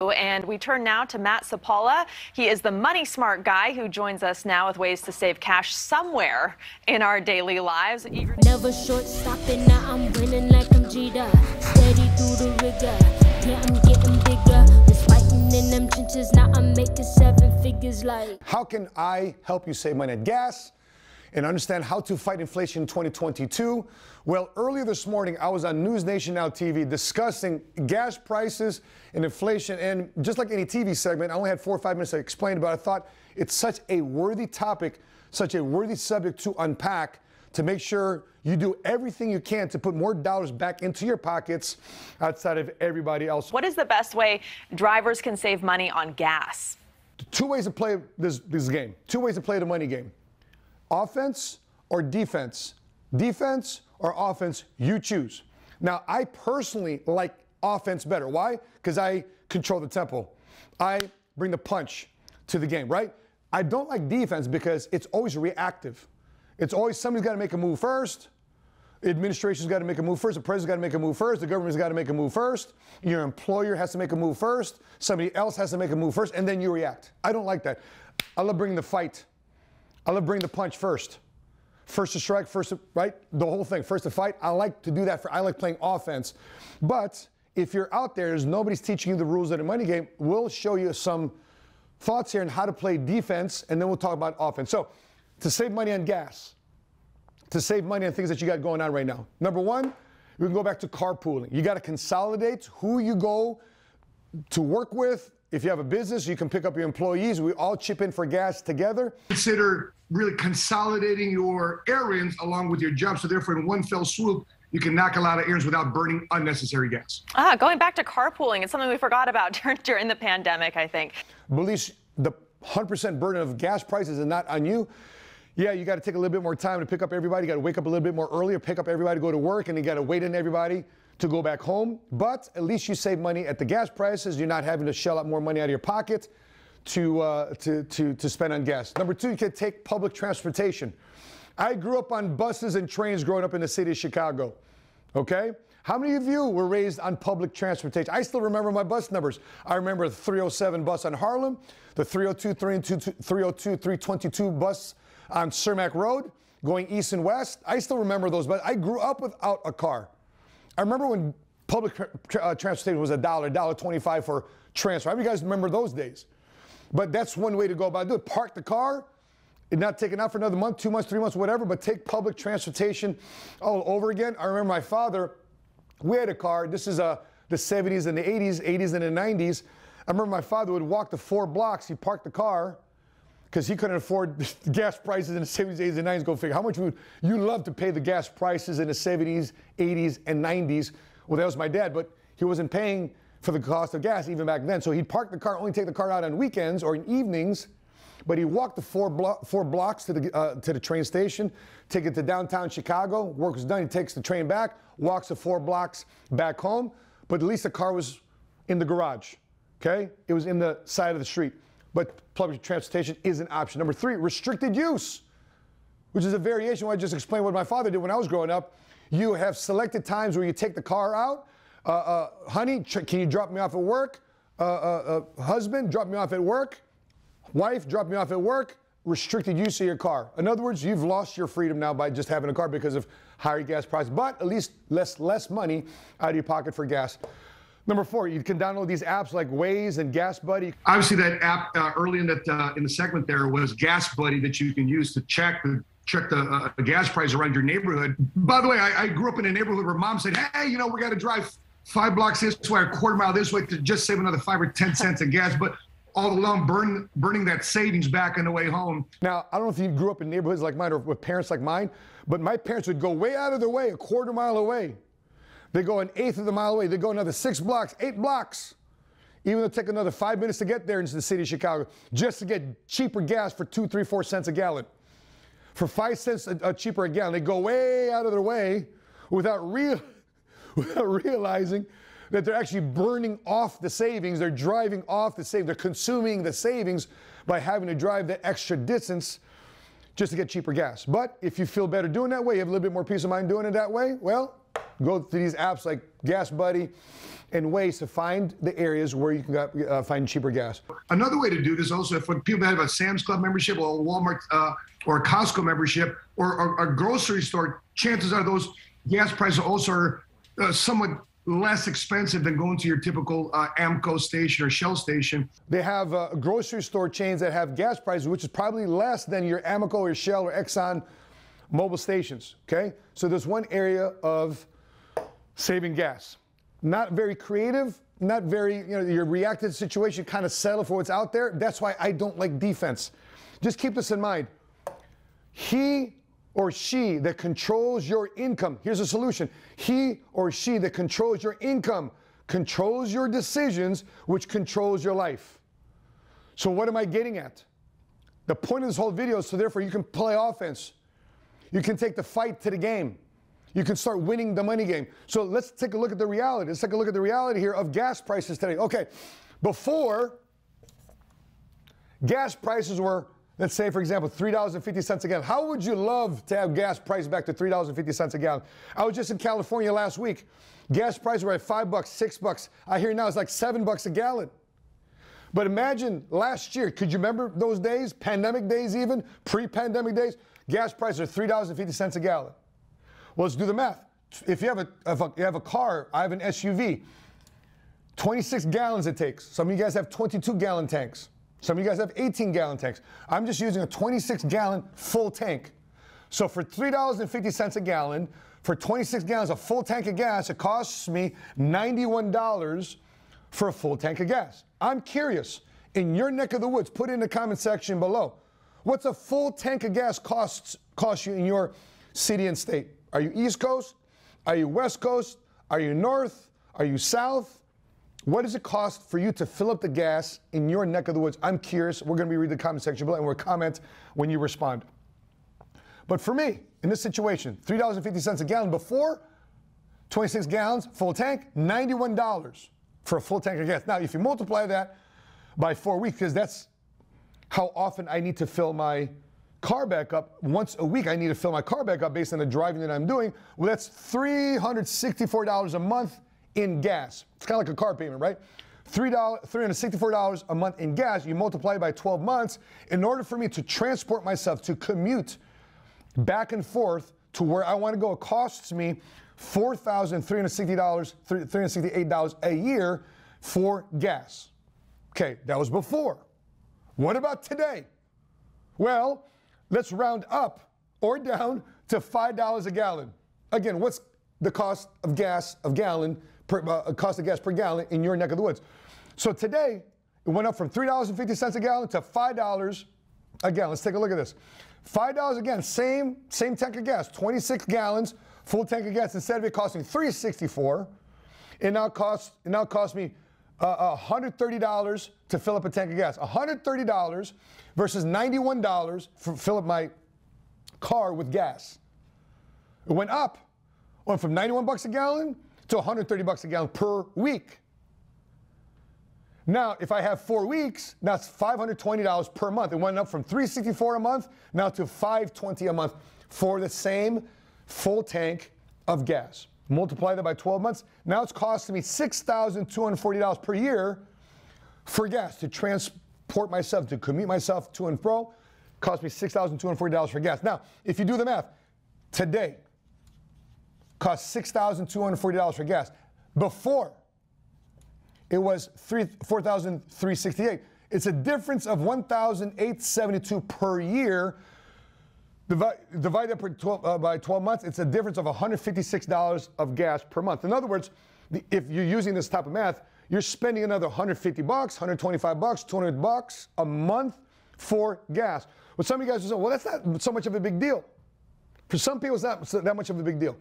And we turn now to Matt Sapaula. He is the money smart guy who joins us now with ways to save cash somewhere in our daily lives. Never short stopping, now I'm winning like I'm Jeter. Steady through the rigor, yeah, I'm getting bigger. Just fighting in them trenches, now I'm making seven figures like. How can I help you save money on gas? And understand how to fight inflation in 2022? Well, earlier this morning, I was on News Nation Now TV discussing gas prices and inflation. And just like any TV segment, I only had four or five minutes to explain but I thought it's such a worthy topic, such a worthy subject to unpack to make sure you do everything you can to put more dollars back into your pockets outside of everybody else. What is the best way drivers can save money on gas? Two ways to play this, this game. Two ways to play the money game offense or defense? Defense or offense, you choose. Now, I personally like offense better. Why? Because I control the tempo. I bring the punch to the game, right? I don't like defense because it's always reactive. It's always somebody's got to make a move first. The administration's got to make a move first. The president's got to make a move first. The government's got to make a move first. Your employer has to make a move first. Somebody else has to make a move first, and then you react. I don't like that. I love bringing the fight I love bring the punch first. First to strike, first to, right? The whole thing, first to fight. I like to do that for, I like playing offense. But if you're out there, there's nobody's teaching you the rules of the money game, we'll show you some thoughts here on how to play defense, and then we'll talk about offense. So, to save money on gas, to save money on things that you got going on right now. Number one, we can go back to carpooling. You got to consolidate who you go to work with. If you have a business, you can pick up your employees. We all chip in for gas together. Consider really consolidating your errands along with your job. So therefore, in one fell swoop, you can knock a lot of errands without burning unnecessary gas. Ah, going back to carpooling, it's something we forgot about during the pandemic, I think. Believe the 100% burden of gas prices is not on you. Yeah, you got to take a little bit more time to pick up everybody. You got to wake up a little bit more earlier, pick up everybody, to go to work, and you got to wait in everybody to go back home. But at least you save money at the gas prices. You're not having to shell out more money out of your pocket to, uh, to, to, to spend on gas. Number two, you can take public transportation. I grew up on buses and trains growing up in the city of Chicago. Okay? How many of you were raised on public transportation? I still remember my bus numbers. I remember the 307 bus on Harlem, the 302, 302, 322 bus on Cermak Road going east and west. I still remember those, but I grew up without a car. I remember when public tra- uh, transportation was a dollar, dollar twenty-five for transfer. How you guys remember those days? But that's one way to go about it. Park the car and not take it out for another month, two months, three months, whatever, but take public transportation all over again. I remember my father, we had a car. This is uh, the 70s and the 80s, 80s and the 90s. I remember my father would walk the four blocks. He parked the car because he couldn't afford gas prices in the 70s, 80s, and 90s. Go figure. How much would you love to pay the gas prices in the 70s, 80s, and 90s? Well, that was my dad, but he wasn't paying for the cost of gas even back then. So he'd park the car, only take the car out on weekends or in evenings, but he walked the four, blo- four blocks to the, uh, to the train station, take it to downtown Chicago. Work was done. He takes the train back, walks the four blocks back home, but at least the car was in the garage. Okay? It was in the side of the street. But public transportation is an option. Number three, restricted use, which is a variation. I just explained what my father did when I was growing up. You have selected times where you take the car out uh, uh, honey, can you drop me off at work? Uh, uh, uh, husband, drop me off at work. Wife, drop me off at work. Restricted use of your car. In other words, you've lost your freedom now by just having a car because of higher gas prices, but at least less less money out of your pocket for gas. Number four, you can download these apps like Waze and Gas Buddy. Obviously, that app uh, early in that uh, in the segment there was Gas Buddy that you can use to check the check the, uh, gas price around your neighborhood. By the way, I, I, grew up in a neighborhood where mom said, "Hey, you know, we got to drive five blocks this way, a quarter mile this way to just save another five or 10 cents of gas. But all along, burn, burning that savings back on the way home. Now, I don't know if you grew up in neighborhoods like mine or with parents like mine, but my parents would go way out of their way, a quarter mile away. They go an eighth of the mile away. They go another six blocks, eight blocks. Even though it take another five minutes to get there into the city of Chicago, just to get cheaper gas for two, three, four cents a gallon. For five cents a, a cheaper a gallon, they go way out of their way without real without realizing that they're actually burning off the savings. They're driving off the savings. They're consuming the savings by having to drive that extra distance just to get cheaper gas. But if you feel better doing that way, you have a little bit more peace of mind doing it that way, well, go to these apps like Gas Buddy and Waze to find the areas where you can uh, find cheaper gas. Another way to do this also, if people have a Sam's Club membership or a Walmart uh, or a Costco membership or, or, a grocery store, chances are those gas prices also are uh, somewhat less expensive than going to your typical uh, Amoco station or Shell station. They have uh, grocery store chains that have gas prices, which is probably less than your Amoco or Shell or Exxon mobile stations. Okay, so there's one area of saving gas. Not very creative, not very, you know, you react to situation, kind of settle for what's out there. That's why I don't like defense. Just keep this in mind. He or she that controls your income, here's a solution. He or she that controls your income controls your decisions, which controls your life. So, what am I getting at? The point of this whole video is so therefore you can play offense. You can take the fight to the game. You can start winning the money game. So let's take a look at the reality. Let's take a look at the reality here of gas prices today. Okay, before gas prices were, let's say, for example, $3.50 a gallon. How would you love to have gas prices back to $3.50 a gallon? I was just in California last week. Gas prices were at five bucks, six bucks. I hear now it's like seven bucks a gallon. But imagine last year, could you remember those days, pandemic days even, pre-pandemic days? Gas prices are $3.50 a gallon. Well, let's do the math. If you have a, if a, you have a car, I have an SUV, 26 gallons it takes. Some of you guys have 22 gallon tanks. Some of you guys have 18 gallon tanks. I'm just using a 26 gallon full tank. So for $3.50 a gallon, for 26 gallons, a full tank of gas, it costs me $91 for a full tank of gas. I'm curious, in your neck of the woods, put it in the comment section below. What's a full tank of gas costs cost you in your city and state? Are you East Coast? Are you West Coast? Are you North? Are you South? What does it cost for you to fill up the gas in your neck of the woods? I'm curious. We're going to be reading the comment section below and we'll comment when you respond. But for me, in this situation, $3.50 a gallon before, 26 gallons, full tank, $91 for a full tank of gas. Now, if you multiply that by four weeks, because that's how often I need to fill my car back up. Once a week, I need to fill my car back up based on the driving that I'm doing. Well, that's $364 a month in gas. It's kind of like a car payment, right? $364 a month in gas. You multiply by 12 months. In order for me to transport myself, to commute back and forth to where I want to go, it costs me $4,360, $368 a year for gas. Okay, that was before. What about today? Well, let's round up or down to $5 a gallon. Again, what's the cost of gas of gallon, per, uh, cost of gas per gallon in your neck of the woods? So today, it went up from $3.50 a gallon to $5 a gallon. Let's take a look at this. $5 again, same, same tank of gas, 26 gallons, full tank of gas. Instead of it costing $3.64, it now costs, it now costs me uh, $130 to fill up a tank of gas. $130 versus $91 for fill up my car with gas. It went up. Went from 91 bucks a gallon to 130 bucks a gallon per week. Now, if I have four weeks, that's $520 per month. It went up from 364 a month now to 520 a month for the same full tank of gas. Multiply that by 12 months. Now it's costing me $6,240 per year for gas to transport myself, to commute myself to and fro. Cost me $6,240 for gas. Now, if you do the math, today cost $6,240 for gas. Before, it was 4,368. It's a difference of 1,872 per year Divide, divide that 12, uh, by 12 months, it's a difference of $156 of gas per month. In other words, the, if you're using this type of math, you're spending another 150 bucks, 125 bucks, 200 bucks a month for gas. Well, some of you guys will say, well, that's not so much of a big deal. For some people, it's not that much of a big deal.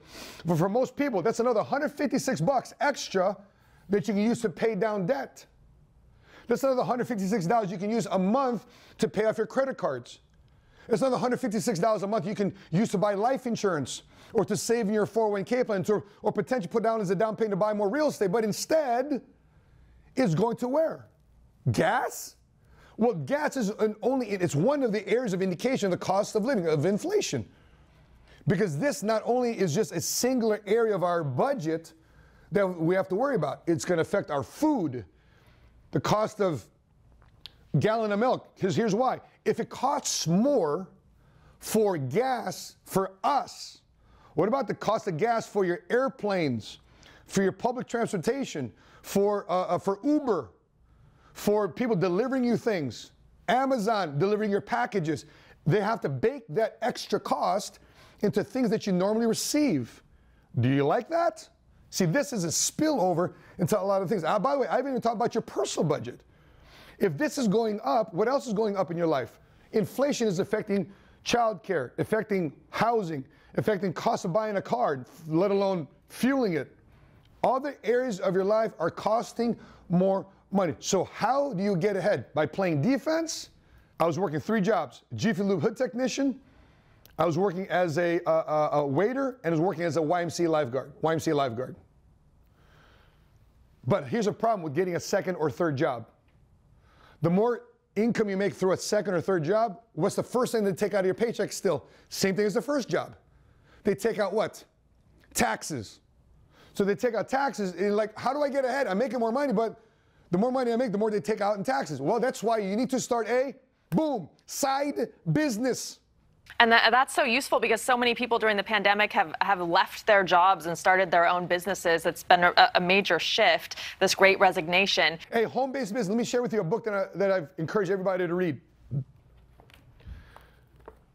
But for most people, that's another 156 bucks extra that you can use to pay down debt. That's another $156 you can use a month to pay off your credit cards. It's another $156 a month you can use to buy life insurance or to save in your 401k plan or, or potentially put down as a down payment to buy more real estate. But instead, it's going to where? Gas? Well, gas is an only, it's one of the areas of indication of the cost of living, of inflation. Because this not only is just a singular area of our budget that we have to worry about. It's going to affect our food, the cost of gallon of milk. Because here's why: if it costs more for gas for us, what about the cost of gas for your airplanes, for your public transportation, for uh, uh, for Uber, for people delivering you things, Amazon delivering your packages? They have to bake that extra cost into things that you normally receive. Do you like that? See, this is a spillover into a lot of things. Uh, by the way, I haven't even talked about your personal budget. If this is going up, what else is going up in your life? Inflation is affecting childcare, affecting housing, affecting cost of buying a car, let alone fueling it. Other areas of your life are costing more money. So how do you get ahead? By playing defense? I was working three jobs: Jiffy Lube hood technician, I was working as a, a, waiter and was working as a YMCA lifeguard. YMCA lifeguard. But here's a problem with getting a second or third job. The more income you make through a second or third job, what's the first thing they take out of your paycheck still? Same thing as the first job. They take out what? Taxes. So they take out taxes and like, how do I get ahead? I'm making more money, but the more money I make, the more they take out in taxes. Well, that's why you need to start a boom, side business. And that, that's so useful because so many people during the pandemic have, have left their jobs and started their own businesses. It's been a, a major shift, this great resignation. Hey, home based business, let me share with you a book that, I, that I've encouraged everybody to read.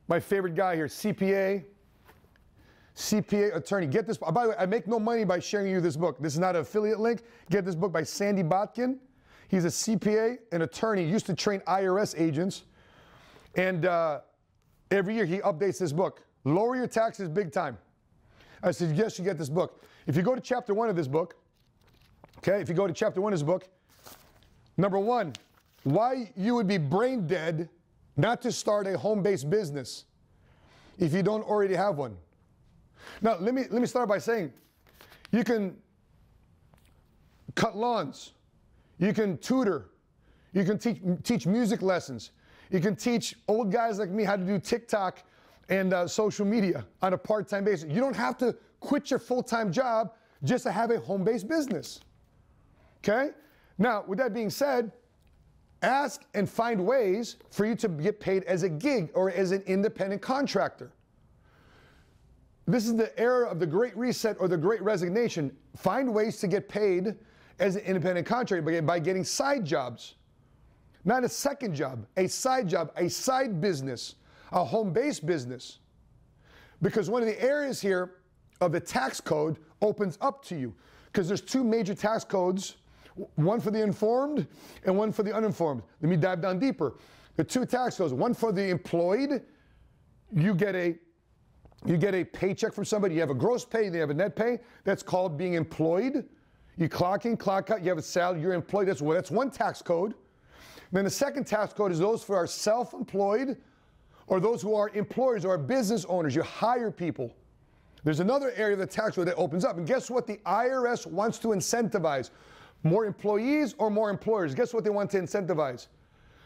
My favorite guy here, CPA, CPA attorney. Get this. By the way, I make no money by sharing you this book. This is not an affiliate link. Get this book by Sandy Botkin. He's a CPA, an attorney, used to train IRS agents. And, uh, Every year he updates this book. Lower your taxes big time. I suggest you get this book. If you go to chapter one of this book, okay, if you go to chapter one of this book, number one, why you would be brain dead not to start a home based business if you don't already have one. Now, let me, let me start by saying you can cut lawns, you can tutor, you can teach, teach music lessons, you can teach old guys like me how to do TikTok and uh, social media on a part time basis. You don't have to quit your full time job just to have a home based business. Okay? Now, with that being said, ask and find ways for you to get paid as a gig or as an independent contractor. This is the era of the great reset or the great resignation. Find ways to get paid as an independent contractor by getting side jobs. Not a second job, a side job, a side business, a home based business. Because one of the areas here of the tax code opens up to you. Because there's two major tax codes, one for the informed and one for the uninformed. Let me dive down deeper. The two tax codes, one for the employed, you get a you get a paycheck from somebody, you have a gross pay, you have a net pay. That's called being employed. You clock in, clock out, you have a salary, you're employed. That's, well, that's one tax code. Then the second tax code is those who are self employed or those who are employers or business owners. You hire people. There's another area of the tax code that opens up. And guess what? The IRS wants to incentivize more employees or more employers. Guess what they want to incentivize?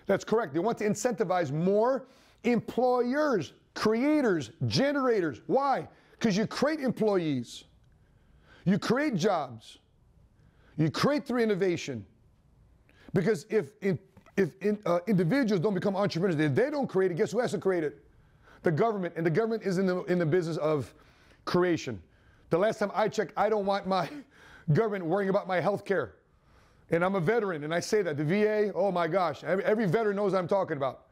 That's correct. They want to incentivize more employers, creators, generators. Why? Because you create employees, you create jobs, you create through innovation. Because if in, if in, uh, individuals don't become entrepreneurs, if they don't create it, guess who has to create it? The government. And the government is in the, in the business of creation. The last time I checked, I don't want my government worrying about my health care. And I'm a veteran, and I say that. The VA, oh my gosh, every, every veteran knows I'm talking about.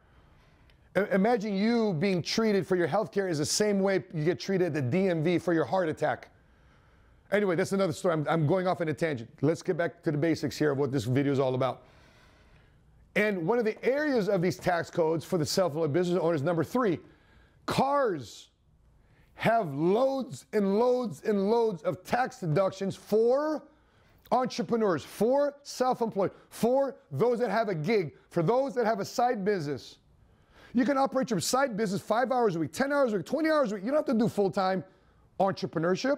Imagine you being treated for your health care is the same way you get treated at the DMV for your heart attack. Anyway, that's another story. I'm, I'm going off on a tangent. Let's get back to the basics here of what this video is all about. And one of the areas of these tax codes for the self-employed business owners, number three, cars have loads and loads and loads of tax deductions for entrepreneurs, for self-employed, for those that have a gig, for those that have a side business. You can operate your side business five hours a week, 10 hours a week, 20 hours a week. You don't have to do full-time entrepreneurship.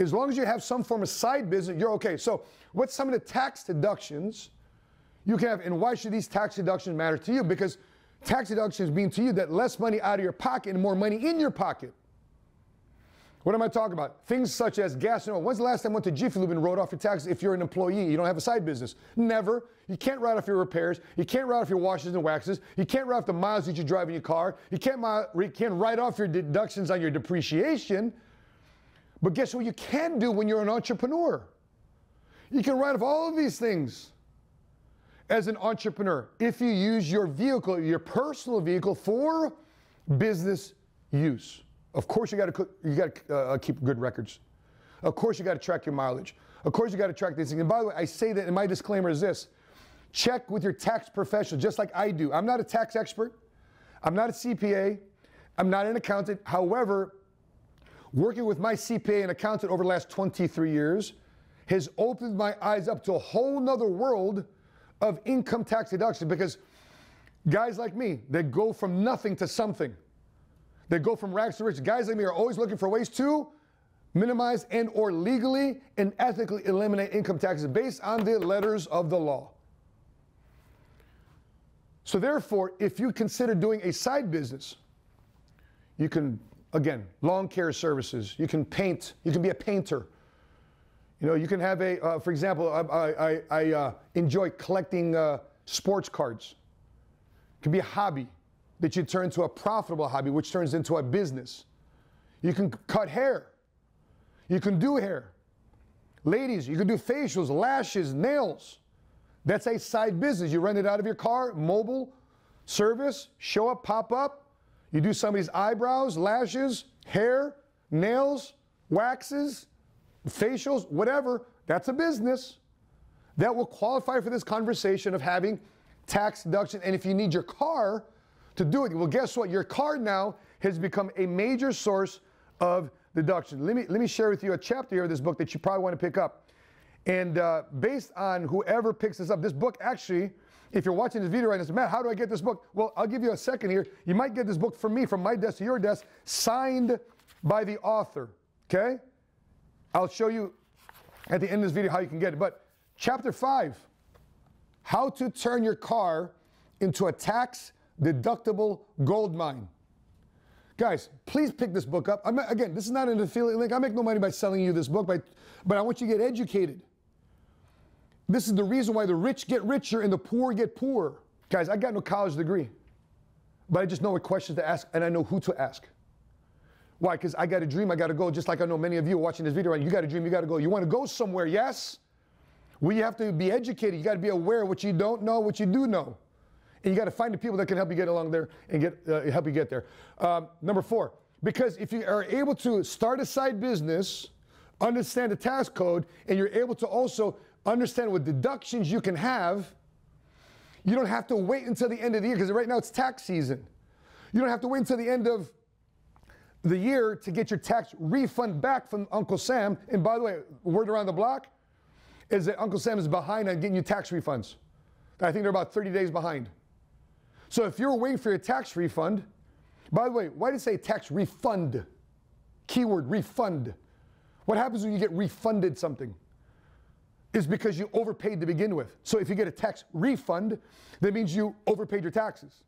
As long as you have some form of side business, you're okay. So what's some of the tax deductions you can have, and why should these tax deductions matter to you? Because tax deductions mean to you that less money out of your pocket and more money in your pocket. What am I talking about? Things such as gas and oil. When's the last time you went to Jiffy Lube and wrote off your taxes if you're an employee? You don't have a side business. Never. You can't write off your repairs. You can't write off your washes and waxes. You can't write off the miles that you drive in your car. You can't, you can't write off your deductions on your depreciation. But guess what you can do when you're an entrepreneur? You can write off all of these things as an entrepreneur if you use your vehicle, your personal vehicle, for business use. Of course, you got to you got to uh, keep good records. Of course, you got to track your mileage. Of course, you got to track these things. And by the way, I say that, and my disclaimer is this: check with your tax professional, just like I do. I'm not a tax expert. I'm not a CPA. I'm not an accountant. However, working with my CPA and accountant over the last 23 years has opened my eyes up to a whole nother world of income tax deduction because guys like me that go from nothing to something they go from rags to riches. Guys like me are always looking for ways to minimize and or legally and ethically eliminate income taxes based on the letters of the law. So therefore, if you consider doing a side business, you can again, lawn care services, you can paint, you can be a painter. You know, you can have a, uh, for example, I, I, I uh, enjoy collecting uh, sports cards. It can be a hobby that you turn to a profitable hobby, which turns into a business. You can cut hair. You can do hair. Ladies, you can do facials, lashes, nails. That's a side business. You rent it out of your car, mobile service, show up, pop up. You do somebody's eyebrows, lashes, hair, nails, waxes, facials, whatever. That's a business. That will qualify for this conversation of having tax deduction. And if you need your car, to do it. Well, guess what? Your car now has become a major source of deduction. Let me, let me share with you a chapter here of this book that you probably want to pick up. And uh, based on whoever picks this up, this book actually, if you're watching this video right now, Matt, how do I get this book? Well, I'll give you a second here. You might get this book from me, from my desk to your desk, signed by the author. Okay? I'll show you at the end of this video how you can get it. But chapter five, how to turn your car into a tax deductible gold mine. Guys, please pick this book up. I'm, again, this is not an affiliate link. I make no money by selling you this book, but, but I want you to get educated. This is the reason why the rich get richer and the poor get poorer. Guys, I got no college degree, but I just know what questions to ask and I know who to ask. Why? Because I got a dream, I got to go, just like I know many of you are watching this video, right? You got a dream, you got to go. You want to go somewhere, yes? Well, you have to be educated. You got to be aware of what you don't know, what you do know. And you got to find the people that can help you get along there and get uh, help you get there. Um, number four, because if you are able to start a side business, understand the tax code, and you're able to also understand what deductions you can have, you don't have to wait until the end of the year because right now it's tax season. You don't have to wait until the end of the year to get your tax refund back from Uncle Sam. And by the way, word around the block is that Uncle Sam is behind on getting you tax refunds. I think they're about 30 days behind. So if you're waiting for your tax refund, by the way, why did it say tax refund? Keyword refund. What happens when you get refunded something? Is because you overpaid to begin with. So if you get a tax refund, that means you overpaid your taxes.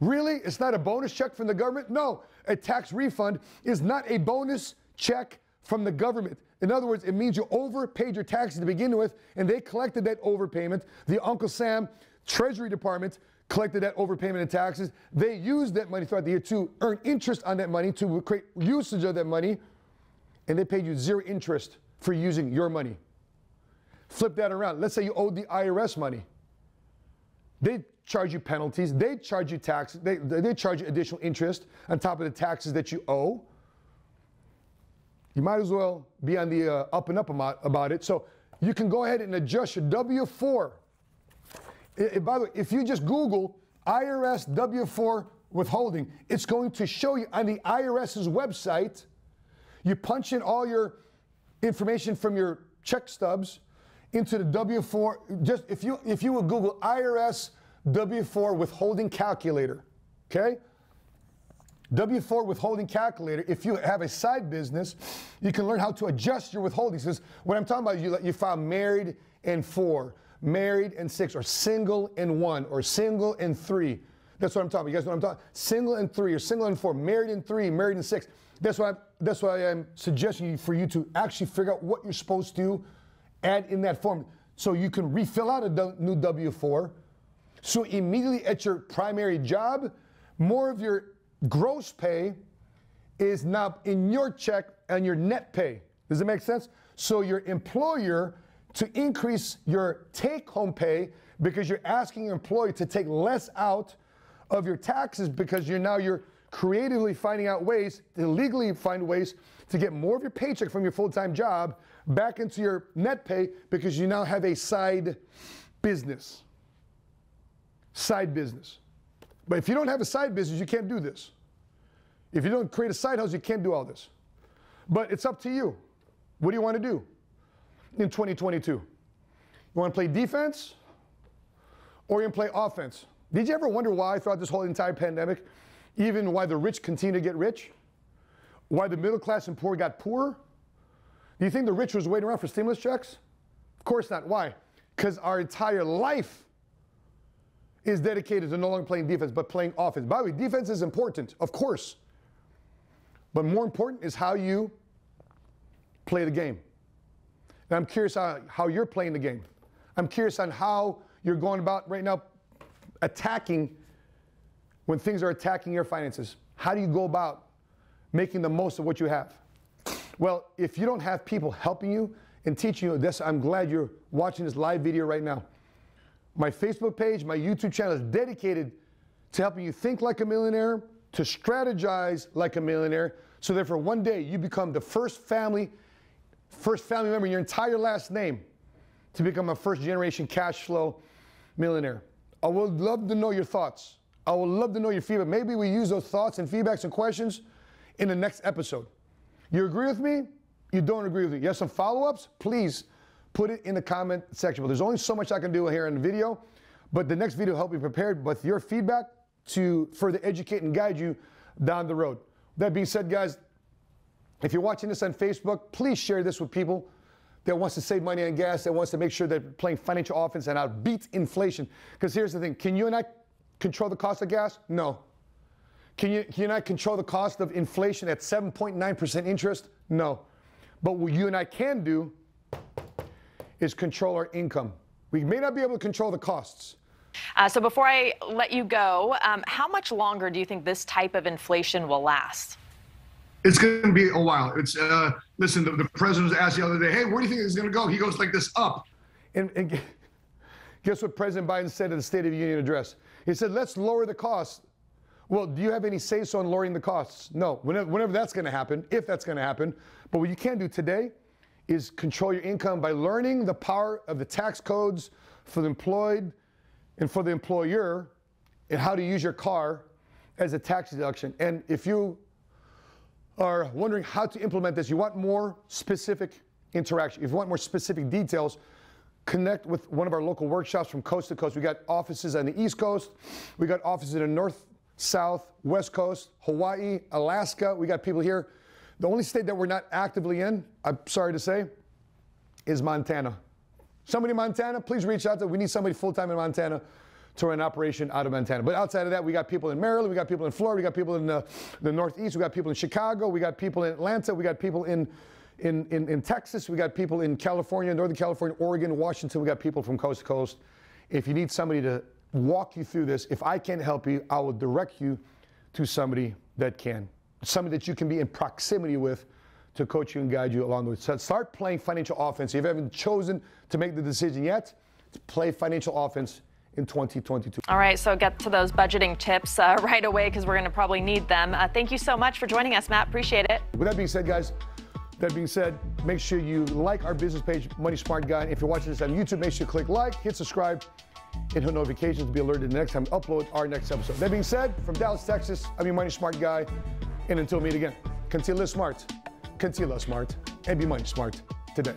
Really? It's not a bonus check from the government? No, a tax refund is not a bonus check from the government. In other words, it means you overpaid your taxes to begin with, and they collected that overpayment. The Uncle Sam Treasury Department collected that overpayment in taxes. They used that money throughout the year to earn interest on that money, to create usage of that money, and they paid you zero interest for using your money. Flip that around. Let's say you owed the IRS money. They charge you penalties, they charge you taxes, they, they charge you additional interest on top of the taxes that you owe. You might as well be on the uh, up and up about, about it. So you can go ahead and adjust your W 4 it, by the way, if you just Google IRS W4 withholding, it's going to show you on the IRS's website. You punch in all your information from your check stubs into the W4. Just if you if you would Google IRS W4 withholding calculator, okay? W4 withholding calculator. If you have a side business, you can learn how to adjust your withholdings. Because what I'm talking about is you, you file married and four married and six, or single and one, or single and three. That's what I'm talking about. You guys know what I'm talking Single and three, or single and four, married and three, married and six. That's what I'm, that's why I'm suggesting for you to actually figure out what you're supposed to add in that form, so you can refill out a new W4. So immediately at your primary job, more of your gross pay is now in your check and your net pay. Does it make sense? So your employer to increase your take home pay because you're asking your employee to take less out of your taxes because you're now you're creatively finding out ways to legally find ways to get more of your paycheck from your full-time job back into your net pay because you now have a side business. Side business. But if you don't have a side business, you can't do this. If you don't create a side hustle, you can't do all this. But it's up to you. What do you want to do in 2022? You want to play defense or you play offense? Did you ever wonder why throughout this whole entire pandemic, even why the rich continue to get rich? Why the middle class and poor got poorer? Do you think the rich was waiting around for stimulus checks? Of course not. Why? Because our entire life is dedicated to no longer playing defense, but playing offense. By the way, defense is important, of course. But more important is how you play the game. And I'm curious how, how you're playing the game. I'm curious on how you're going about right now attacking when things are attacking your finances. How do you go about making the most of what you have? Well, if you don't have people helping you and teaching you this, I'm glad you're watching this live video right now. My Facebook page, my YouTube channel is dedicated to helping you think like a millionaire, to strategize like a millionaire, so that for one day you become the first family, first family member in your entire last name to become a first generation cash flow millionaire. I would love to know your thoughts. I would love to know your feedback. Maybe we use those thoughts and feedbacks and questions in the next episode. You agree with me? You don't agree with me? You have some follow ups? Please put it in the comment section. But there's only so much I can do here in the video, but the next video will help you prepared with your feedback to further educate and guide you down the road. That being said, guys, if you're watching this on Facebook, please share this with people that wants to save money on gas, that wants to make sure they're playing financial offense and outbeat inflation. Because here's the thing: can you and I control the cost of gas? No. Can you, can you not control the cost of inflation at 7.9% interest? No. But what you and I can do is control our income. We may not be able to control the costs. Uh, so before I let you go, um, how much longer do you think this type of inflation will last? It's going to be a while. It's uh, listen. The, the, president was asked the other day, "Hey, where do you think it's going to go?" He goes like this up. And, and guess what President Biden said in the State of the Union address? He said, "Let's lower the cost." Well, do you have any say so on lowering the costs? No. Whenever, whenever that's going to happen, if that's going to happen, but what you can do today is control your income by learning the power of the tax codes for the employed and for the employer and how to use your car as a tax deduction. And if you are wondering how to implement this, you want more specific interaction, if you want more specific details, connect with one of our local workshops from coast to coast. We got offices on the East Coast, we got offices in the North, South, West Coast, Hawaii, Alaska. We got people here. The only state that we're not actively in, I'm sorry to say, is Montana. Somebody in Montana, please reach out to. us. We need somebody full time in Montana to run an operation out of Montana. But outside of that, we got people in Maryland, we got people in Florida, we got people in the, the Northeast, we got people in Chicago, we got people in Atlanta, we got people in, in, in, in Texas, we got people in California, Northern California, Oregon, Washington, we got people from coast to coast. If you need somebody to walk you through this, if I can't help you, I will direct you to somebody that can, somebody that you can be in proximity with to coach you and guide you along the way. So start playing financial offense. If you haven't chosen to make the decision yet, play financial offense in 2022. All right, so get to those budgeting tips uh, right away because we're going to probably need them. Uh, thank you so much for joining us, Matt. Appreciate it. With that being said, guys, that being said, make sure you like our business page, Money Smart Guy. If you're watching this on YouTube, make sure you click like, hit subscribe, and hit notifications to be alerted the next time we upload our next episode. That being said, from Dallas, Texas, I'm your Money Smart Guy. And until we meet again, conceal us smart, conceal us smart, and be money smart today.